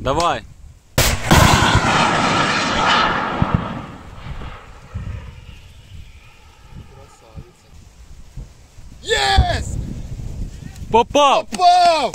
Давай. Красавица. Yes! Попал! Попал!